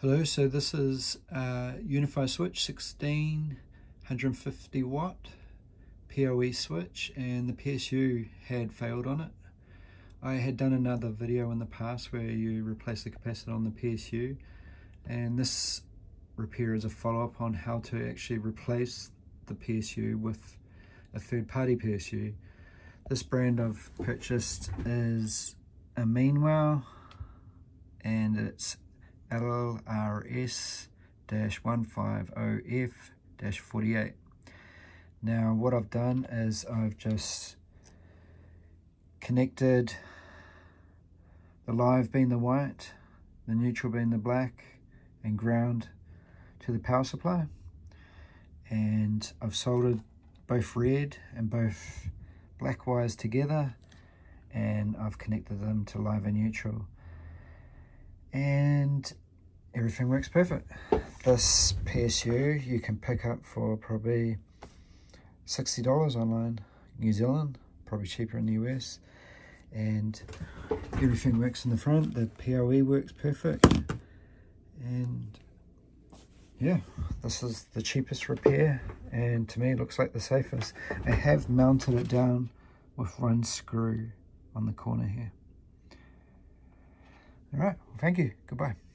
Hello, so this is a Unifi switch 16 150 watt PoE switch and the PSU had failed on it. I had done another video in the past where you replace the capacitor on the PSU and this repair is a follow-up on how to actually replace the PSU with a third-party PSU. This brand I've purchased is a Mean Well and it's LRS-150F-48. Now what I've done is I've just connected the live being the white, the neutral being the black, and ground to the power supply. And I've soldered both red and both black wires together and I've connected them to live and neutral and everything works perfect. This PSU you can pick up for probably $60 online, New Zealand, probably cheaper in the US. And everything works in the front, the PoE works perfect. And yeah, this is the cheapest repair and to me looks like the safest. I have mounted it down with one screw on the corner here. All right. Well, thank you. Goodbye.